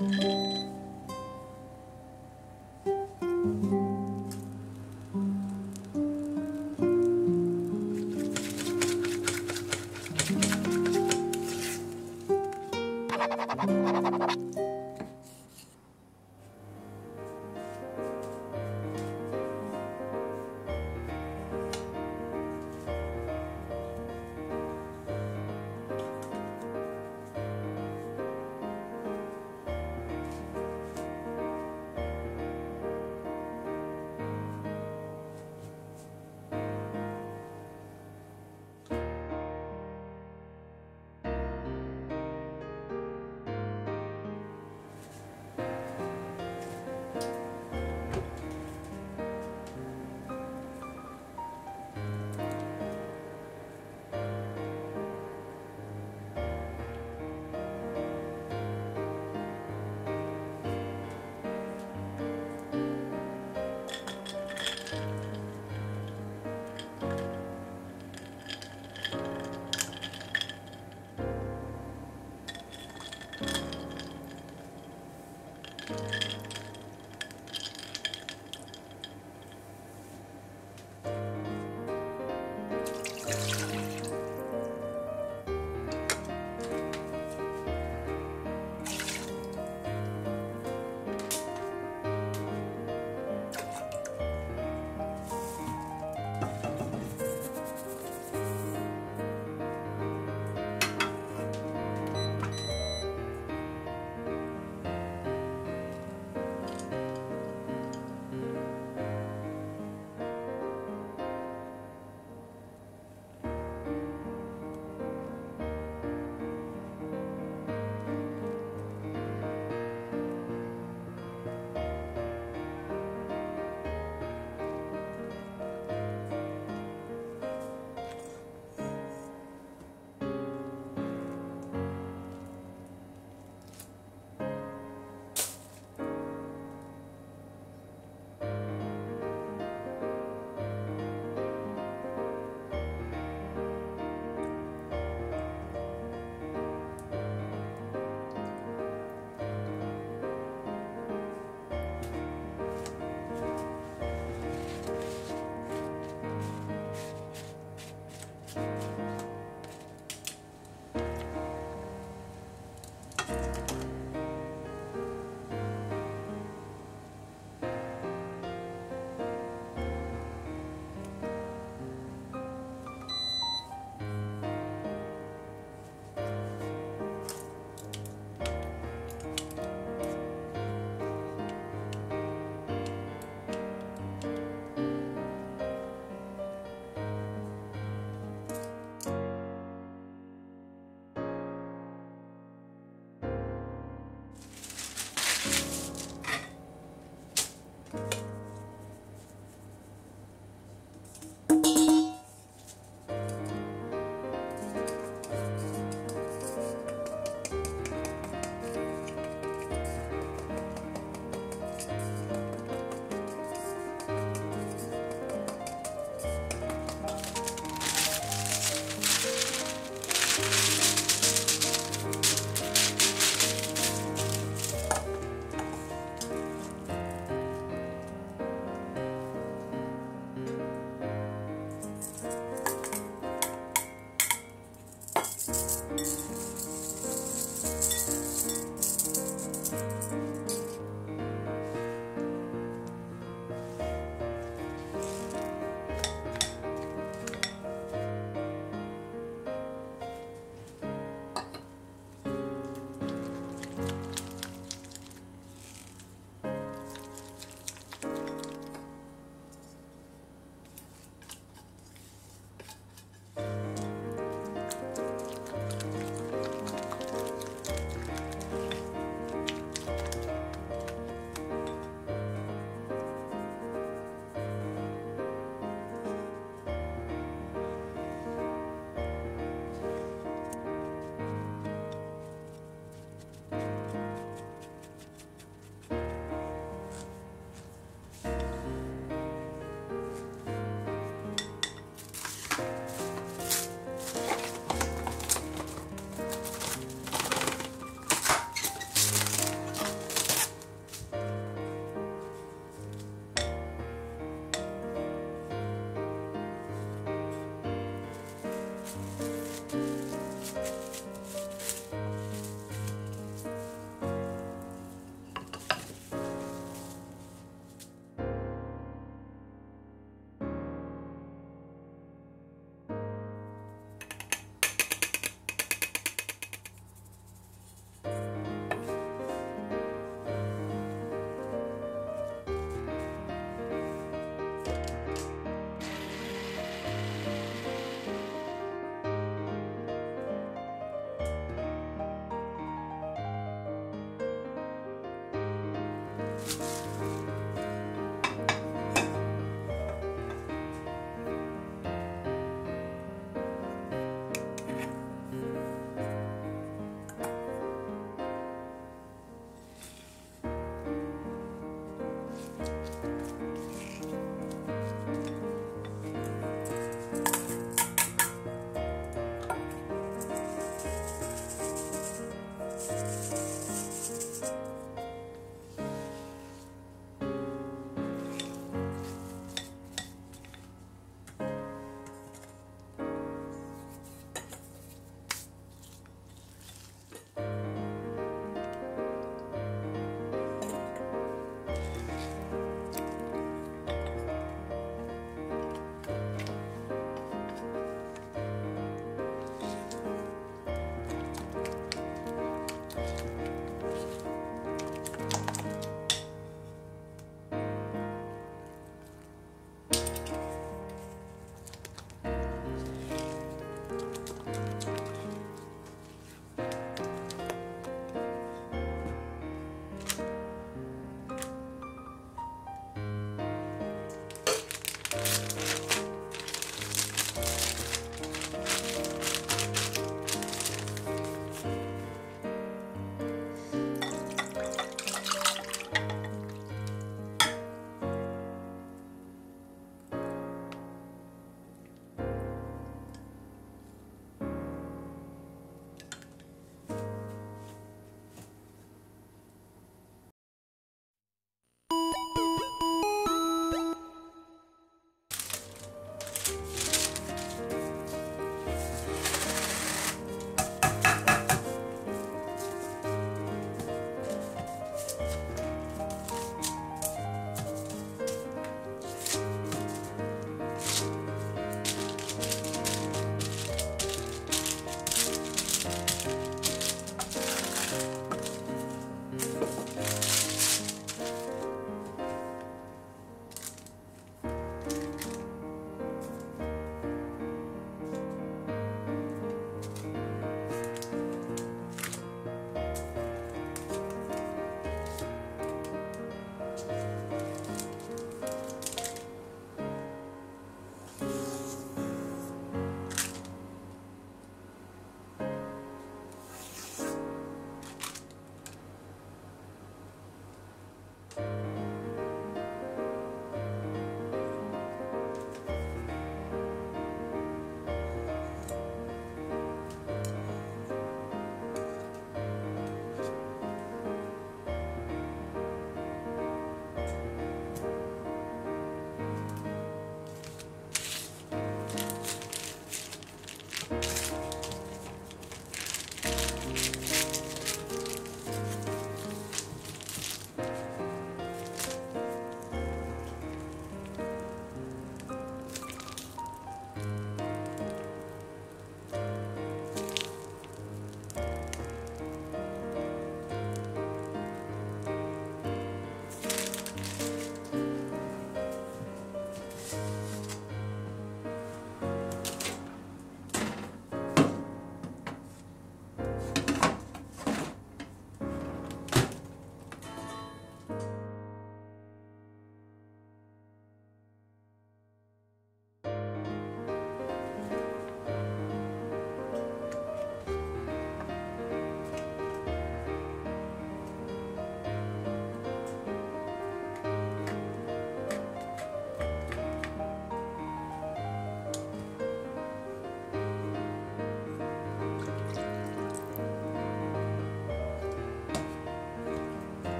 Música